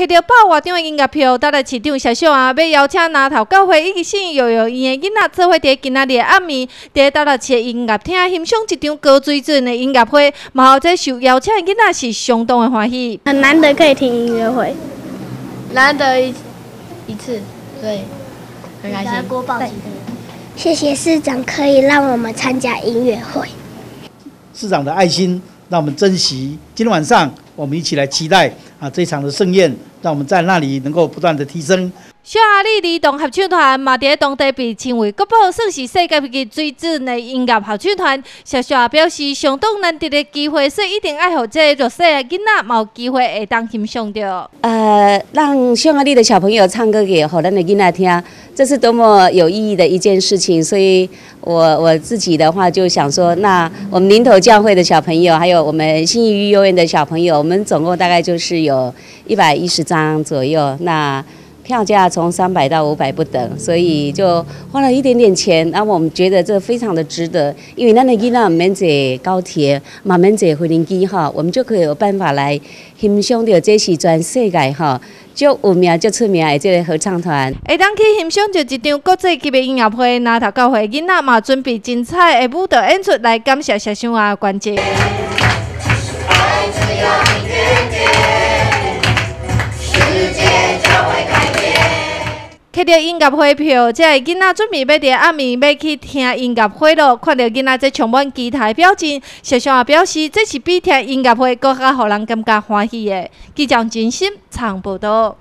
摕到百外张的音乐票，搭来市场小小啊，要邀请南头教会以及信幼幼园的囡仔做伙伫今仔日的暗暝，伫搭来市的音乐厅欣赏一场高水准的音乐会，嘛，这受邀请的囡仔是相当的欢喜。很难得可以听音乐会，难得一一次，对，很开心。谢谢市长可以让我们参加音乐会。市长的爱心，让我们珍惜。今天晚上，我们一起来期待啊这场的盛宴，让我们在那里能够不断的提升。小阿里儿童合唱团嘛，伫当地被称为国宝，算是世界级水准的音乐合唱团。小小表示，相当难得的机会，所以一定爱互这弱势的囡仔有机会会当欣赏到。呃，让小阿里的小朋友唱歌给好咱的囡仔听，这是多么有意义的一件事情。所以，我我自己的话就想说，那我们林头教会的小朋友，还有我们新义育幼儿园的小朋友，我们总共大概就是有一百一十张左右。那票价从三百到五百不等，所以就花了一点点钱。那我们觉得这非常的值得，因为那个囡仔免坐高铁，嘛免坐飞机哈，我们就可以有办法来欣赏到这是全世界哈，就有名就出名的这个合唱团。会当去欣赏就一场国际级的音乐会，那头教会囡仔嘛准备精彩的舞蹈演出来感谢小熊啊关节。摕到音乐会票，这个囡仔准备要伫暗暝要去听音乐会咯。看到囡仔在充满期待表情，小熊也表示这是比听音乐会更加让人感觉欢喜的。记者真心长报道。